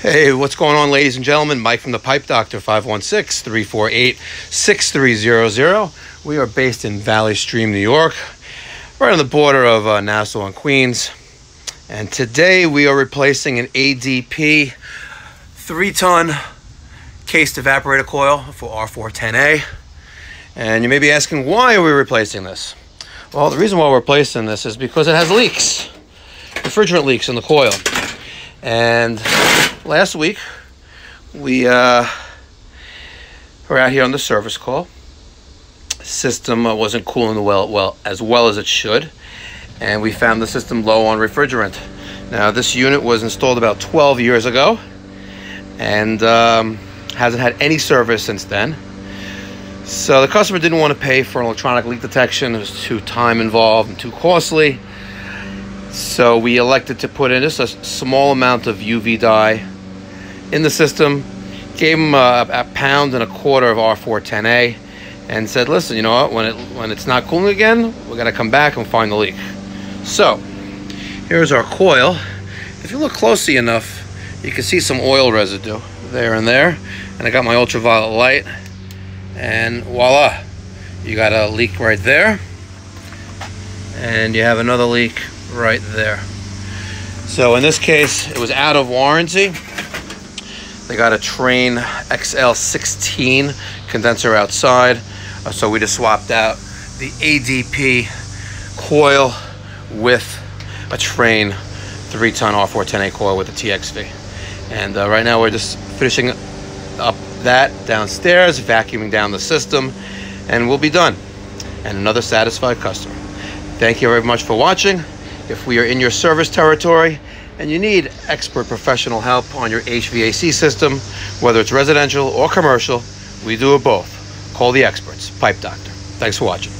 Hey, what's going on, ladies and gentlemen? Mike from the Pipe Doctor, 516 348 6300. We are based in Valley Stream, New York, right on the border of uh, Nassau and Queens. And today we are replacing an ADP 3 ton cased evaporator coil for R410A. And you may be asking, why are we replacing this? Well, the reason why we're replacing this is because it has leaks, refrigerant leaks in the coil. And last week we uh, were out here on the service call. System uh, wasn't cooling well, well as well as it should, and we found the system low on refrigerant. Now this unit was installed about 12 years ago, and um, hasn't had any service since then. So the customer didn't want to pay for an electronic leak detection; it was too time involved and too costly. So we elected to put in just a small amount of UV dye in the system, gave them a, a pound and a quarter of R410A, and said, listen, you know what, when, it, when it's not cooling again, we're gonna come back and find the leak. So, here's our coil. If you look closely enough, you can see some oil residue there and there. And I got my ultraviolet light, and voila, you got a leak right there. And you have another leak right there. So in this case, it was out of warranty. They got a Trane XL16 condenser outside. Uh, so we just swapped out the ADP coil with a Trane 3-ton R410A coil with a TXV. And uh, right now we're just finishing up that downstairs, vacuuming down the system, and we'll be done. And another satisfied customer. Thank you very much for watching. If we are in your service territory and you need expert professional help on your HVAC system, whether it's residential or commercial, we do it both. Call the experts, Pipe Doctor. Thanks for watching.